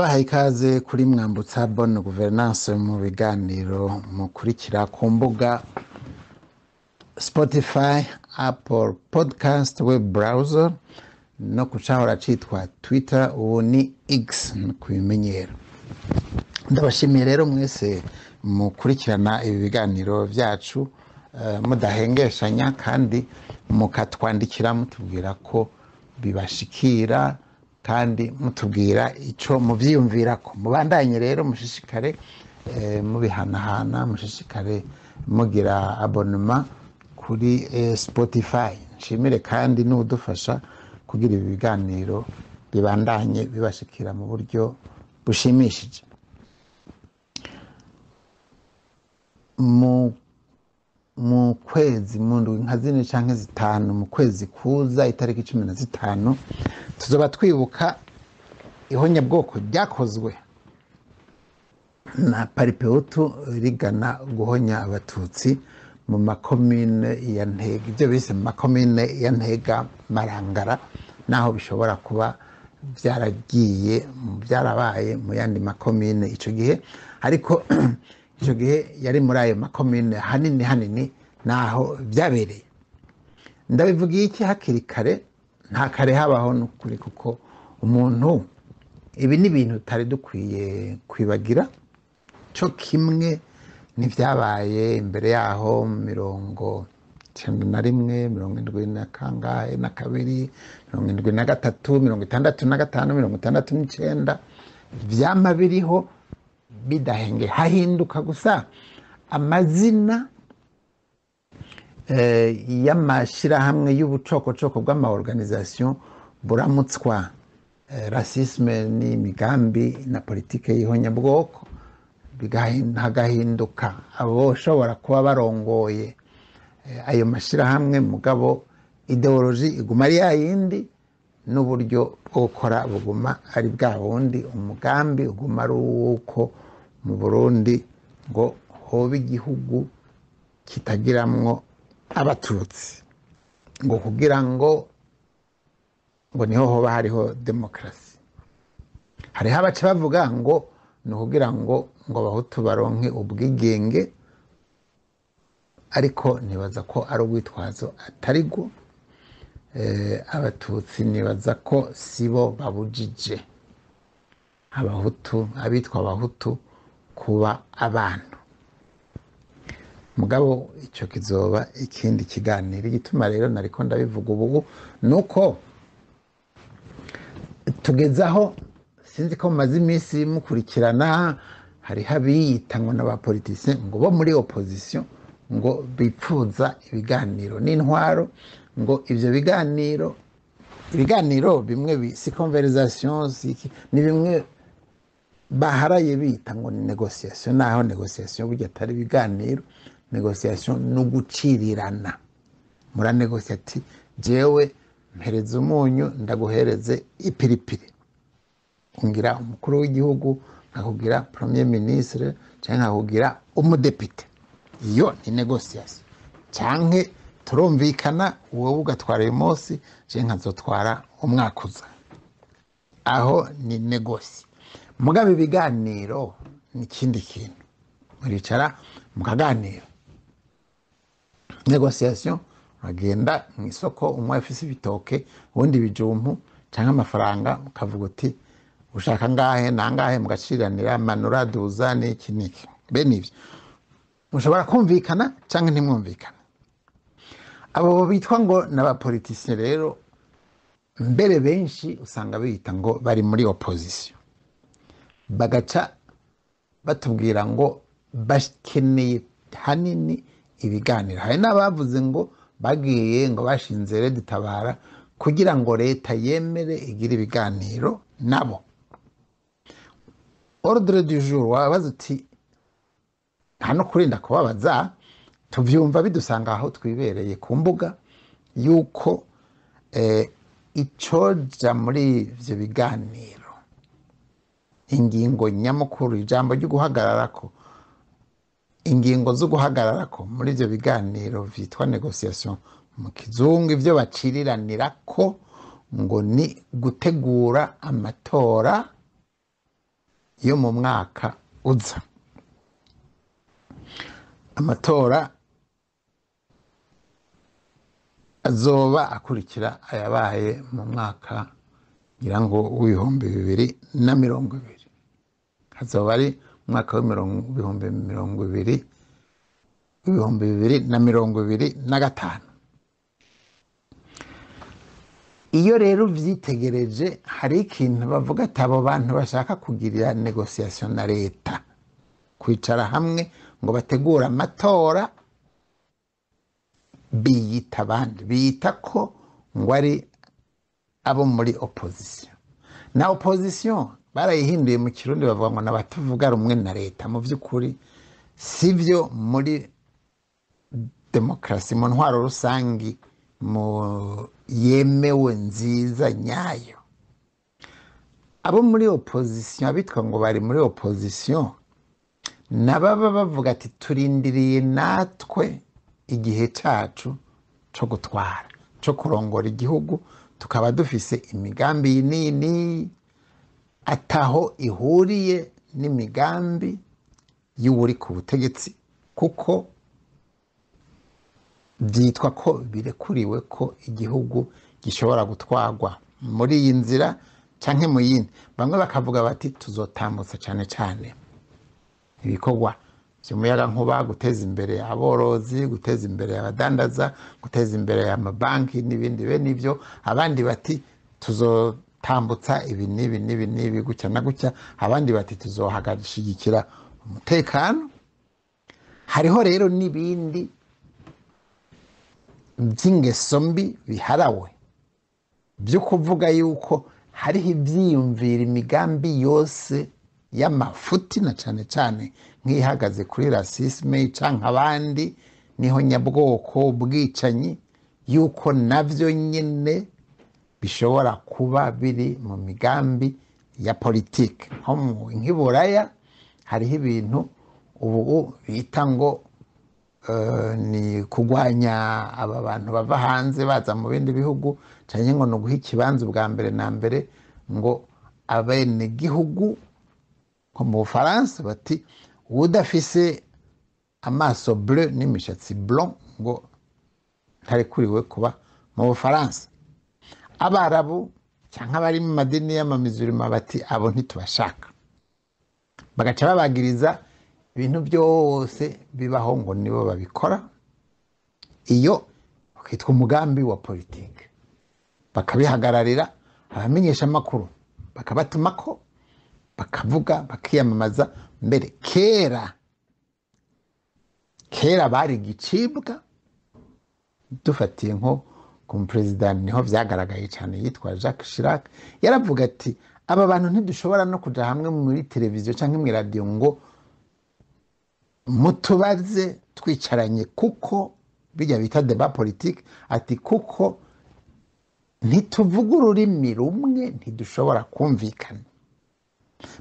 Ndabahaye ikaze kuri mwambutsa bonne guverinance mu biganiro mukurikira ku mbuga spotify apple podcast web browser no ku cahora citwa twitter ubu ni x ku bimenyero. Ndabashimiye rero mwese mukurikirana ibi biganiro byacu eh, mudahengeshanya kandi mukatwandikira mutubwira ko bibashikira. Kandi mutubwira icyo mubyiyumvirako mubandanye rero mushishikare eh, mubihanahana mushishikare mugira abonema kuri eh, spotify. Nshimire kandi n'udufasha kugira ibi biganiro bibandanye bibashikira mu buryo bushimishije. Mu kwezi mu ndwi nka zine canke zitanu mu kwezi kuza itariki cumi na zitanu tuzoba twibuka ihonyabwoko ryakozwe na paripeutu rigana guhonya abatutsi mu makomine ya ntega. Ibyo bise mu makomine ya ntega marangara naho bishobora kuba byaragiye byarabaye mu yandi makomine. Icyo gihe ariko icyo gihe yari muri ayo makomine hanini hanini naho byabereye. Ndabivugiye iki hakiri kare nta kare habaho n'ukuri kuko umuntu ibi ni ibintu tutari dukwiye kwibagira. Cyo kimwe n'ibyabaye imbere yaho mirongo icyenda na rimwe mirongo indwi na kangahe na kabiri mirongo indwi na gatatu mirongo itandatu na gatanu mirongo itandatu n'icyenda. Byama biriho bidahenge hahinduka gusa amazina y'amashyirahamwe y'ubucokocoko bw'amaorganizasiyo buramutswa. Rasisme n'imigambi na politike y'ihonyabwoko hagahinduka abashobora kuba barongoye. Ayo mashyirahamwe mugabo ideoloji iguma ari yayindi n'uburyo bwo gukora buguma ari bwa bundi. Umugambi uguma ari uw'uko mu burundi ngo hobe igihugu kitagiramwo abatutsi. Ngo kugira ngo ngo ni ho hoba hariho demokarasi hariho abaca bavuga ngo ni ukugira ngo ngo abahutu baronke ubwigenge ariko nibaza ko ari urwitwazo atari rwo abatutsi nibaza ko sibo babujije abahutu abitwa abahutu kuba abantu. Mugabo icyo kizoba ikindi kiganiro. Igituma rero nariko ndabivuga ubu ni uko tugezaho sinzi ko mumaze iminsi mukurikirana hariho abiyita ngo n'abapolitisiye ngo bo muri opozisiyo ngo bipfuza ibiganiro n'intwaro ngo ibyo biganiro ibiganiro bimwe si konverizasiyo ni bimwe baharaye bita ngo ni negosiyasiyo naho negosiyasiyo burya atari ibiganiro negosiyasiyo ni ugucirirana muranegosiya ati jewe mpereza umunyu ndaguhereze ipiripiri. Ungira umukuru w'igihugu nkakugira premier ministre cyangwa nkakugira umudepite. Iyo ni negosiyasiyo cyangwa turumvikana wowe ugatwara uyu munsi cyangwa nkazotwara umwaka uza aho ni negosi. Mugabo ibiganiro ni ikindi kintu. Muricara mukaganira. Negosiyasiyo uragenda mu isoko umwe afise ibitoke ubundi ibijumpu cyangwa amafaranga mukavuga uti ushaka ngahe nangahe mugaciranira manura duza n'iki n'iki. Bene ibyo mushobora kumvikana cyangwa ntimwumvikane. Abo bitwa ngo ni rero mbere benshi usanga biyita ngo bari muri opozisiyo bagaca batubwira ngo bakeneye hanini ibiganiro. Hari n'abavuze ngo bagiye ngo bashinze reditabara kugira ngo leta yemere igire ibiganiro nabo. Ordre du jour wabaza uti hano kurinda kubabaza tubyumva bidusanga aho twibereye ku mbuga yuko eh, icoja muri ivyo biganiro. Ingingo nyamukuru ijambo ryo guhagararako ingingo zo guhagararako muri ivyo biganiro vyitwa negociation mu kizungu ivyo baciriranirako ngo ni gutegura amatora yo mu mwaka uza. Amatora azoba akurikira ayabaye mu mwaka ngira ngo w'ibihumbi bibiri na mirongo ibiri. Hazoba ari umwaka w'ibihumbi mirongo ibiri w'ibihumbi bibiri na mirongo ibiri na gatanu iyo rero uvyitegereje hari ikintu bavuga ati abo bantu bashaka kugirira negociation na leta. Kwicara hamwe ngo bategure amatora biyita abandi. Biyita ko ngo ari abo muri opposition. Na opposition barayihinduye mu kirundi bavuga ngo n'abatavuga rumwe na leta. Mu by'ukuri sibyo muri demokarasi mu ntwaro rusangi mu yemewe nziza nyayo. Abo muri opposition abitwa ngo bari muri opposition nababa bavuga ati turindiriye natwe igihe cyacu cyo gutwara cyo kurongora igihugu tukaba dufise imigambi iyi n'iyi ataho ihuriye n'imigambi y'uwuri ku butegetsi kuko byitwa ko birekuriwe ko igihugu gishobora gutwarwa muri iyi nzira cyangwa mu yindi. Bamwe bakavuga bati tuzotambutsa cyane cyane ibikorwa by'umuyagankuba guteza imbere aborozi guteza imbere abadandaza guteza imbere amabanki n'ibindi bene ibyo abandi bati tuzotambutsa ibi n'ibi n'ibi n'ibi gutya na gutya. Abandi bati tuzohagashyigikira umutekano. Hariho rero n'ibindi by'ingeso mbi biharawe. Byo kuvuga yuko hariho ibyiyumvira imigambi yose y'amafuti na cyane cyane nk'ihagaze kuri rasisme cyangwa abandi ni ho nyabwoko ubwicanyi yuko na byo nyine bishobora kuba biri mu migambi ya politiki. Nko mu nk'iburaya hariho ibintu ubu bita ngo ni kurwanya aba bantu bava hanze baza mu bindi bihugu cyane ngo ni uguha ikibanza ubwa mbere na mbere ngo abenegihugu nko mu bufaransa bati udafise amaso bleu n'imishatsi blond ngo ntarekuriwe kuba mu bufaransa. Abarabu cyangwa abari mu madini y'amamizurima bati abo ntitubashaka. Bagaca babagiriza ibintu byose bibaho ngo nibo babikora. Iyo bakitwa umugambi wa politiki. Bakabihagararira abamenyesha amakuru. Bakabatuma ko bakavuga bakiyamamaza. Mbere kera kera bari igicibwa. Dufatiye nko ku muperezida ni ho byagaragaye cyane yitwa jacques chirac yaravuga ati aba bantu ntidushobora no kujya hamwe muri televiziyo cyangwa mu iradiyo ngo mutubaze twicaranye kuko bijya bita deba politiki ati kuko ntituvuga ururimi rumwe ntidushobora kumvikana.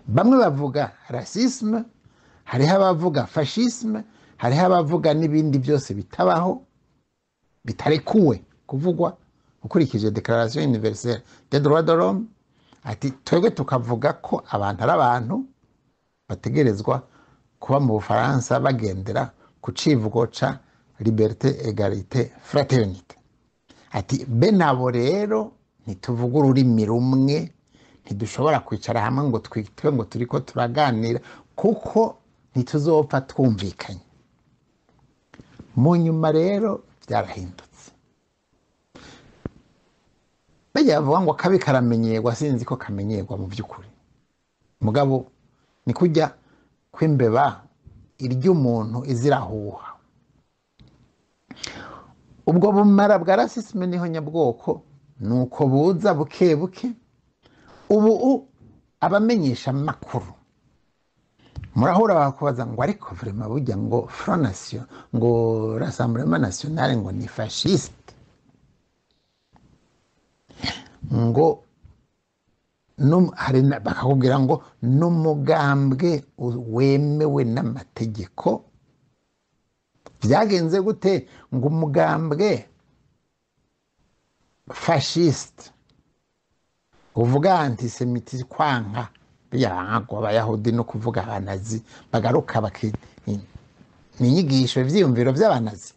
Bamwe bavuga rasisme hariho abavuga fashisme hariho abavuga n'ibindi byose bitabaho bitarekuwe. Kuvugwa ukurikije declaration universelle des droits de l'homme ati twebwe tukavuga ko abantu ari abantu bategerezwa kuba mu bufaransa bagendera ku civugo ca liberté egalite fraternité. Ati bene abo rero ntituvuga ururimi rumwe ntidushobora kwicara hamwe ngo twitwe ngo turi ko turaganira kuko ntituzopfa twumvikanye. Mu nyuma rero byarahindutse. Bajya bavuga ngo akabi karamenyerwa sinzi ko kamenyerwa mu by'ukuri. Mugabo ni kujya kw'imbeba iry'umuntu izirahuha. Ubwo bumara bwa rasisime ni ho nyabwoko ni uko buza buke buke. Ubu abamenyesha amakuru murahura bakakubaza ngo ariko vrema burya ngo nation ngo rassemblement national ngo ni fasciste. Ngo hari bakakubwira ngo n'umugambwe wemewe n'amategeko. Byagenze gute ngo umugambwe fasciste uvuga antisemiti kwanka byango abayahudi no kuvuga abanazi bagaruka ni inyigisho ivyiyumviro by'abanazi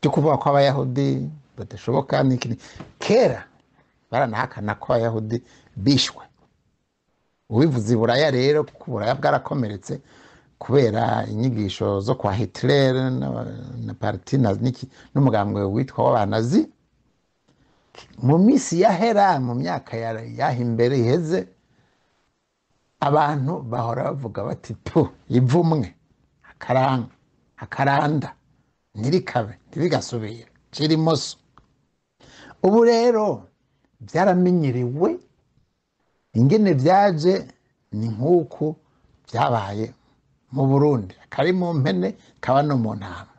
byo kuvuga ko abayahudi badashoboka n'iki kera baranahakana ko abayahudi bishwe. Ubivuze i buraya rero kuko uburaya bwarakomeretse kubera inyigisho zo kwa hitler na, n'iki- n'umugambwe witwa w'abanazi. Mu minsi yahera mu myaka ya- yaha imbere iheze abantu bahora bavuga bati tu ivumwe akaranga akaranda ntirikabe ntirigasubire cira imoso ubu rero byaramenyerewe ingene byaje ni nk'uku byabaye mu burundi. Kari mu mpene kaba no mu ntama.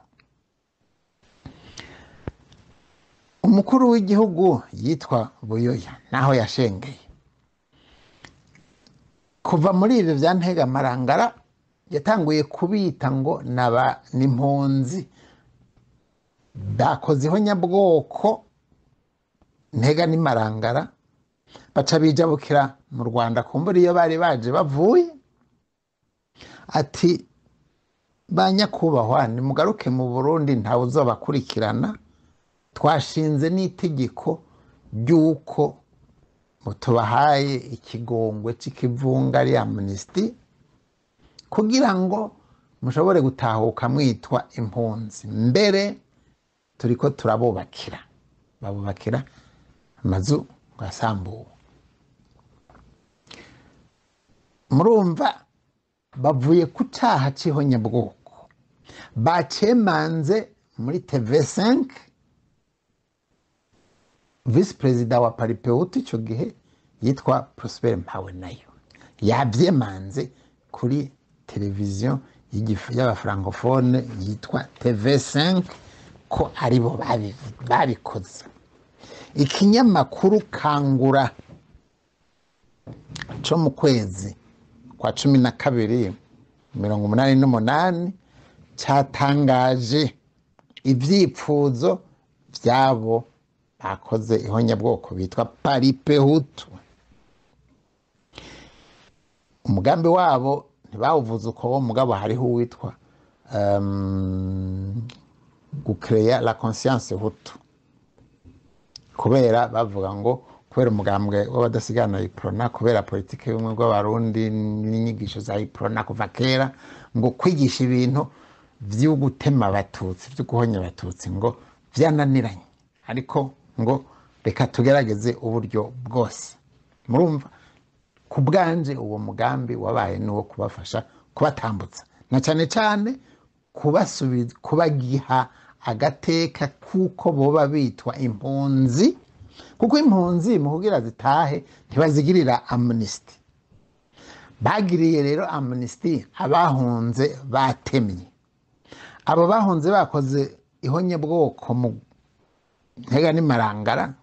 Umukuru w'igihugu yitwa buyoya naho yashengeye. Kuva muri ibyo bya ntegamarangara yatanguye kubita ngo n'impunzi bakozeho nyabwoko ntega n'imarangara baca bijabukira mu rwanda. Kumbura iyo bari baje bavuye. Ati ba nyakubahwa nimugaruke mu burundi ntawe uzobakurikirana. Twashinze n'itegeko ry'uko tubahaye ikigongwe cy'ikivunga ari amunisiti kugira ngo mushobore gutahuka mwitwa impunzi. Mbere turi ko turabubakira. Babubakira amazu asambuwe murumva bavuye ku cyaha cy'ihonyabwoko bacemanze muri tv5 visi perezida wa paripewuti icyo gihe yitwa prosper mpawe na yo yabyemanze kuri televiziyo y'abafrancofone yitwa tv5 ko ari bo babikoze ikinyamakuru kangura cyo mu kwezi kwa cumi na kabiri mirongo umunani n'umunani cyatangaje ibyipfuzo byabo bakoze ihonyabwoko bitwa paripehutu. Umugambi wabo ntibawuvuze uko wo mugabo hariho uwitwa gukereya la conscience hutu. Kubera bavuga ngo kubera umugambwe w'abadasigana iprona kubera politiki y'ubumwe bw'abarundi n'inyigisho za iprona kuva kera ngo kwigisha ibintu byo gutema abatutsi byo guhonya abatutsi ngo byananiranye ariko ngo reka tugerageze uburyo bwose. Murumva ku bwanje uwo mugambi wabaye n'uwo kubafasha kubatambutsa na cyane cyane kubagiha agateka kuko boba bitwa impunzi kuko impunzi mu kugira zitahe ntibazigirira amunisiti bagiriye rero amunisiti abahunze batemye. Abo bahunze bakoze ihonyabwoko mu ntega n'imarangara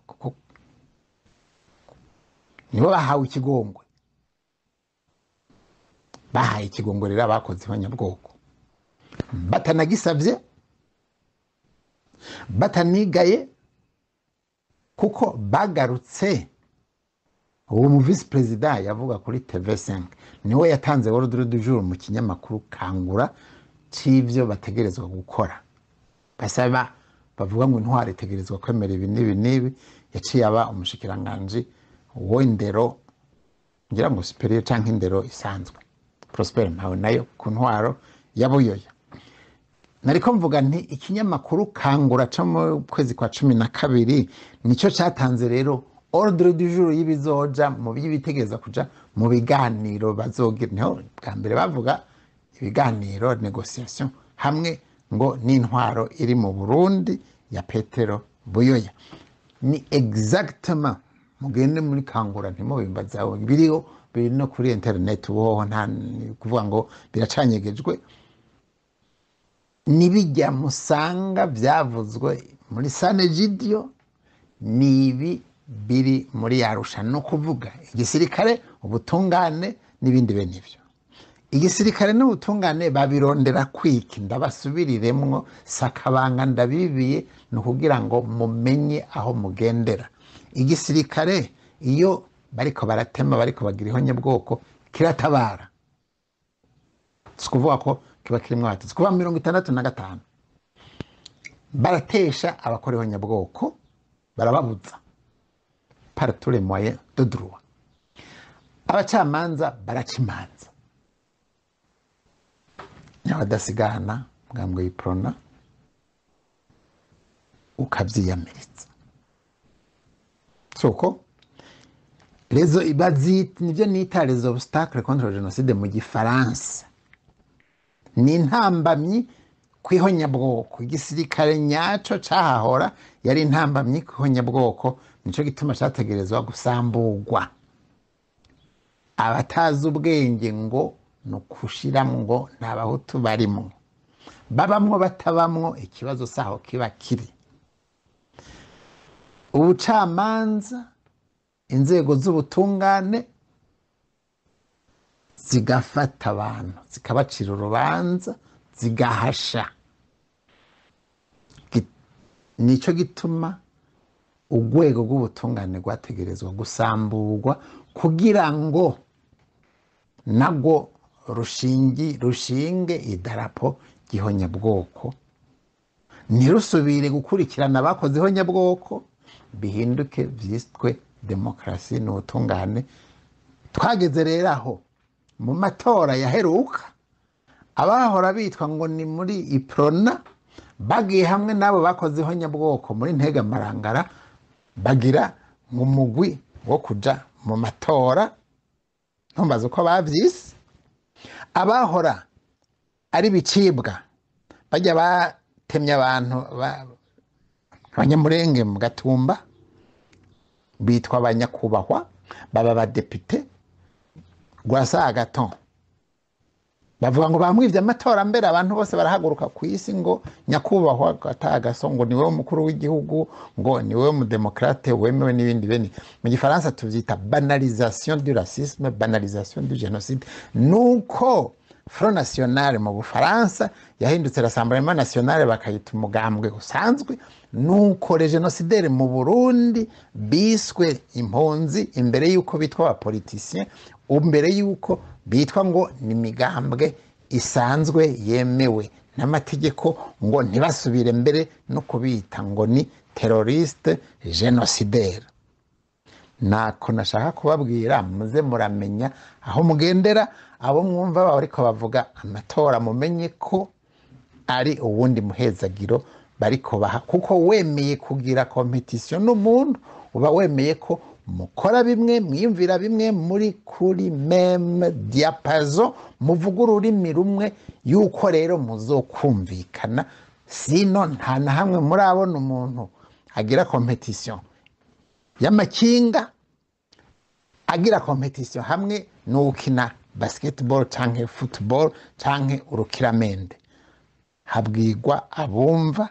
nibo bahawe ikigongwe. Bahaye ikigongwe rero abakoze ihonyabwoko. Batanagisabye batanigaye kuko bagarutse. Uwo mu visi perezida yavuga kuri tv5 ni we yatanze ordre du jour mu kinyamakuru kangura cy'ibyo bategerezwa gukora. Basaba bavuga ngo intwari itegerezwa kwemera ibi n'ibi n'ibi. Yaciye aba umushikiranganji w'indero ngira ngo superior cyangwa indero isanzwe. Prosper mpawe na yo ku ntwaro ya buyoya nariko mvuga nti ikinyamakuru kangura cyo mu kwezi kwa cumi na kabiri ni cyo cyatanze rero ordre du jour y'ibizoja mu by'ibitegereza kuja mu biganiro bazogira. Niho bwa mbere bavuga ibiganiro negociation hamwe ngo n'intwaro iri mu burundi ya petero buyoya. Ni exactement mugende muri kangura ntimubimbaza biriho biri no kuri interineti ubuhoho nta kuvuga ngo biracanyegejwe. N'ibijya musanga byavuzwe muri sanegidiyo ni ibi biri muri yarusha no kuvuga igisirikare ubutungane n'ibindi bene ibyo igisirikare n'ubutungane babirondera kwiki ndabasubiriremwo sakabanga ndabibiye ni ukugira ngo mumenye aho mugendera. Igisirikare iyo bariko baratema bariko bagira ihonyabwoko kiratabara. Si ukuvuga ko kiba kirimo abatutsi kuva mirongo itandatu na gatanu. Baratesha abakora ihonyabwoko barababuza par tous les moyens de droit abacamanza baraca imanza n'abadasigana bwambwe yiprona ukabyiyamiriza soko rezo bazita ni byo nita rezo obstacle contre jenoside mu gifaransa. Ni intambamyi ku ihonyabwoko igisirikare nyaco cahahora yari intambamyi ku ihonyabwoko nico gituma categerezwa gusamburwa abatazi ubwenge ngo ni ukushiramwo ngo nta bahutu barimwo babamwo batabamwo ikibazo saho kiba kiri. Ubucamanza inzego z'ubutungane zigafata abantu zikabacira urubanza zigahasha. Nicyo gituma urwego rw'ubutungane rwategerezwa gusamburwa kugira ngo rushingi rushinge idarapo ry'ihonyabwoko. Ntirusubire gukurikirana abakoze ihonyabwoko bihinduke byiswe demokarasi n'ubutungane. Twageze rero aho. Mu matora yaheruka abahora bitwa ngo ni muri iprona bagiye hamwe n'abo bakoze ihonyabwoko muri ntegamarangara bagira mu mugwi wo kuja mu matora. Ntumbaze uko bavyise. Abahora ari bicibwa bajya batemye abantu ba- abanyamurenge mu gatumba bitwa abanyakubahwa baba abadepite rwasa agaton. Bavuga ngo bamwivye amatora mbere abantu bose barahaguruka ku isi ngo nyakubahwa gatagaso ngo ni we umukuru w'igihugu ngo ni we mudemokrate wemewe n'ibindi bene. Mu gifaransa tuvyita banalisation du racisme banalisation du génocide. Nuko front national mu bufaransa yahindutse rassemblement national bakayita umugambwe usanzwe nuko le génocidaire mu burundi biswe impunzi imbere y'uko bitwa abapolitisien imbere y'uko bitwa ngo ni imigambwe isanzwe yemewe n'amategeko ngo ntibasubire mbere no kubita ngo ni teroriste genocidaire ntako nashaka kubabwira muze muramenya aho mugendera abo mwumva baba ariko bavuga amatora mumenye ko ari uwundi muhezagiro bariko baha. Kuko wemeye kugira kompetisiyo n'umuntu uba wemeye ko mukora bimwe mwiyumvira bimwe muri kuri meme diapazo muvuga ururimi rumwe yuko rero muzokumvikana sino nta na hamwe murabona umuntu agira kompetisiyo y'amakinga agira kompetisiyo hamwe n'ukina basketball canke football canke urukiramende. Habwirwa abumva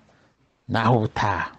naho ubutaha.